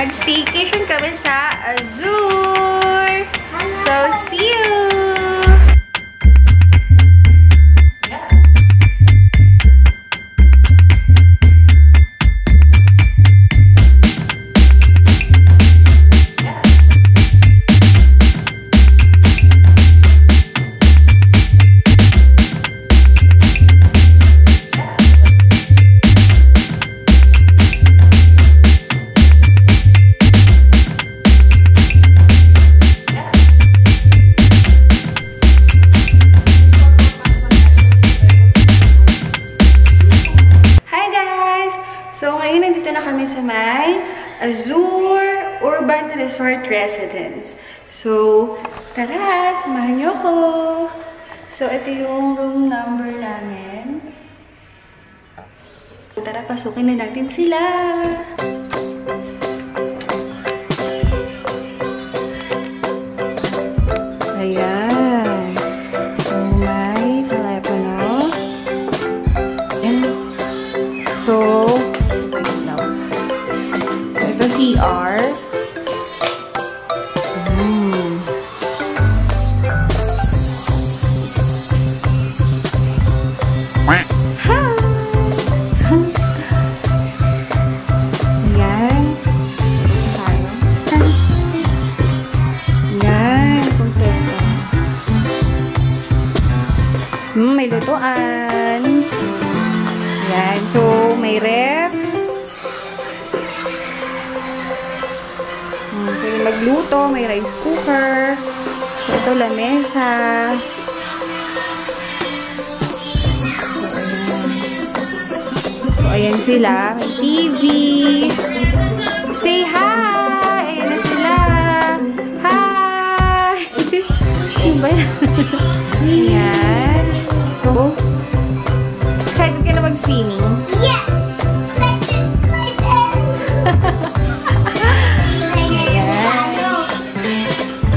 mag-staycation kami sa Azure! So, see Azure Urban Resort Residence. So, tara! Samahan niyo ako! So, ito yung room number namin. Tara, pasukin na natin sila! Lutuan. Yan. So, may ref. Pwede magluto. May rice cooker. So, ito lamesa. So, ayan sila. May TV. So, excited ka na mag-swimming? Yeah.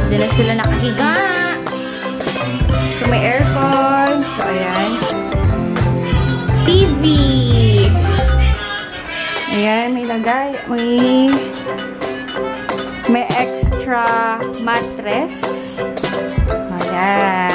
Diyan na sila nakahiga. So, may aircon. So, ayan. TV. Ayan, may lagay. May may extra mattress. Ayan.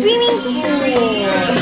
Swimming pool.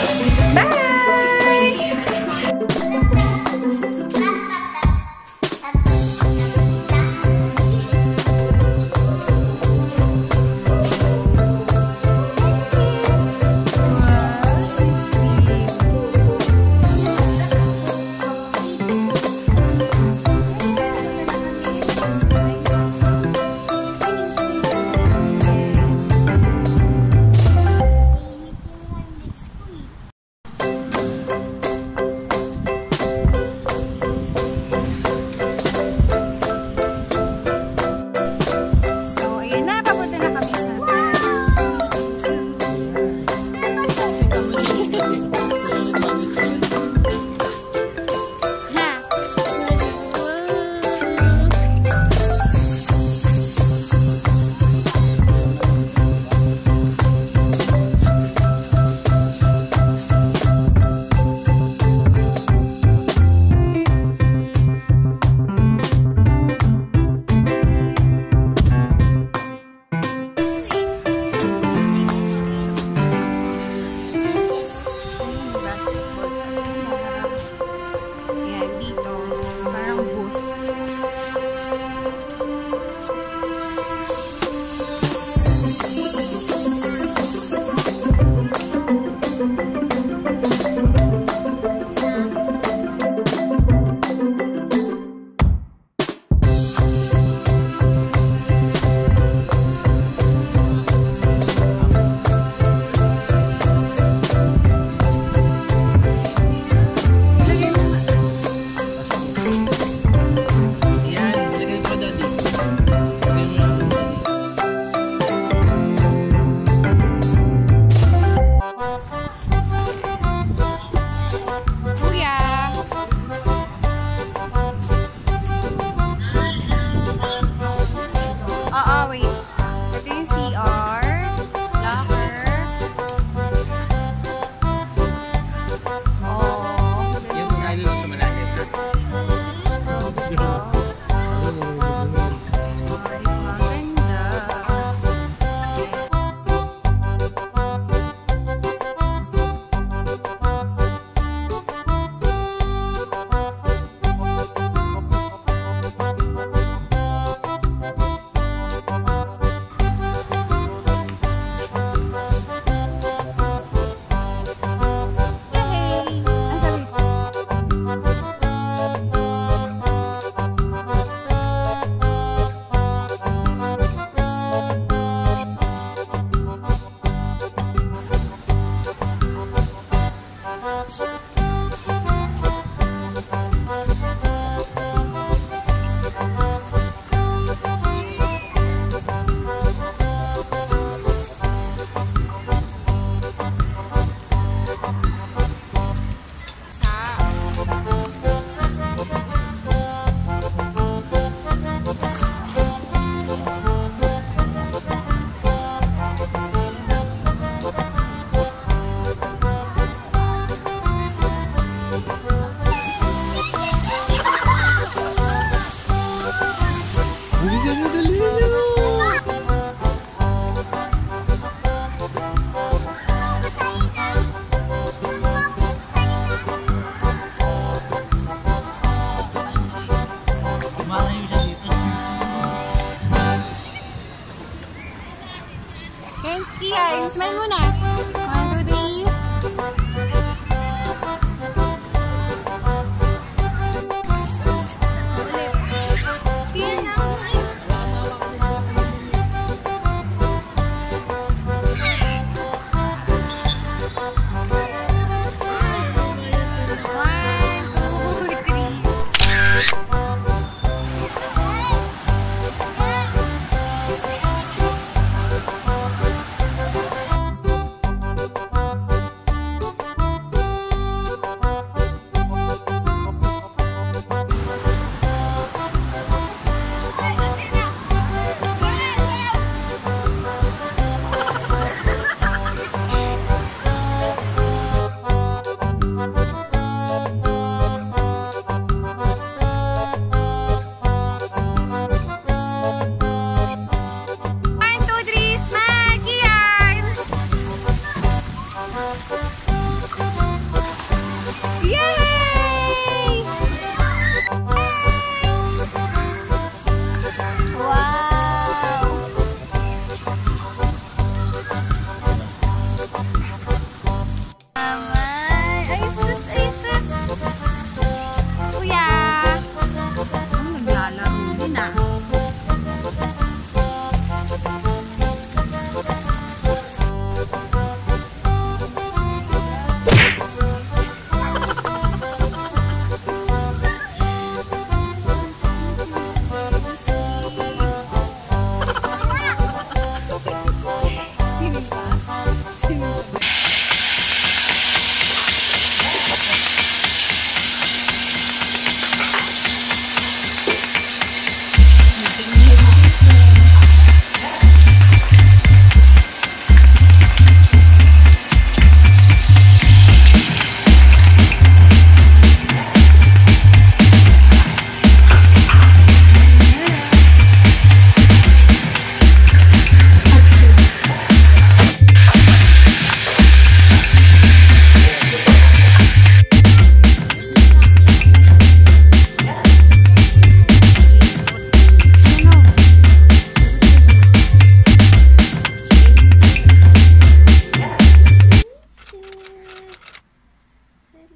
smell muna.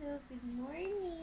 Hello, good morning.